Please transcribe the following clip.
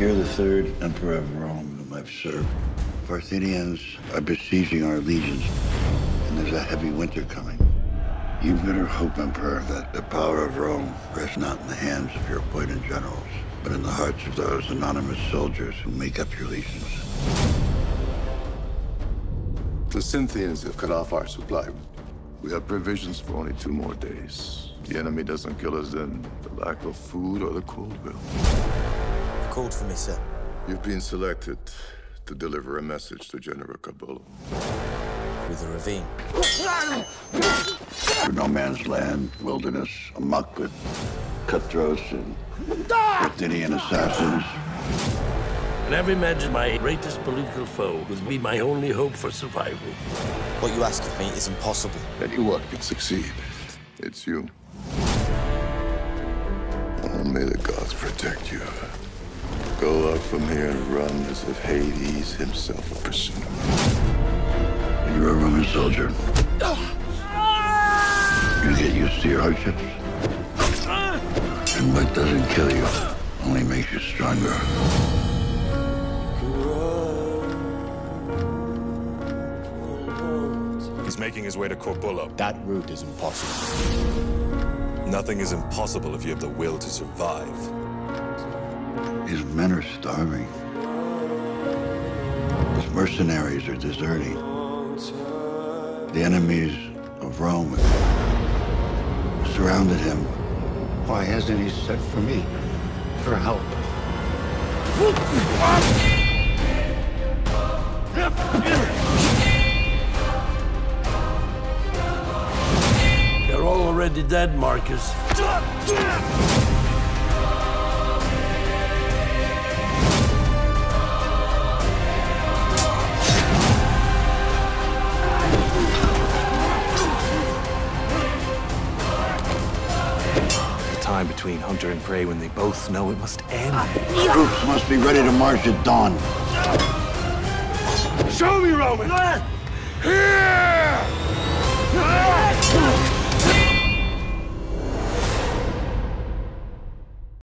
You're the third emperor of Rome whom I've served. Carthaginians are besieging our legions, and there's a heavy winter coming. You better hope, Emperor, that the power of Rome rests not in the hands of your appointed generals, but in the hearts of those anonymous soldiers who make up your legions. The Scythians have cut off our supply route. We have provisions for only two more days. The enemy doesn't kill us then. The lack of food or the cold will. You called for me, sir. You've been selected to deliver a message to General Corbulo. Through the ravine. Through no man's land, wilderness, amok with cutthroats and Carthaginian assassins. And I've imagined my greatest political foe would be my only hope for survival. What you ask of me is impossible. Anyone can succeed. It's you. Oh, may the gods protect you. Go out from here and run as if Hades himself will pursue. You're a Roman soldier. You get used to your hardships. And what doesn't kill you only makes you stronger. He's making his way to Corbulo. That route is impossible. Nothing is impossible if you have the will to survive. His men are starving. His mercenaries are deserting. The enemies of Rome surrounded him. Why hasn't he sent for me for help? They're all already dead, Marcus. Time between hunter and prey when they both know it must end. Troops must be ready to march at dawn. Show me, Roman! Here! Ah!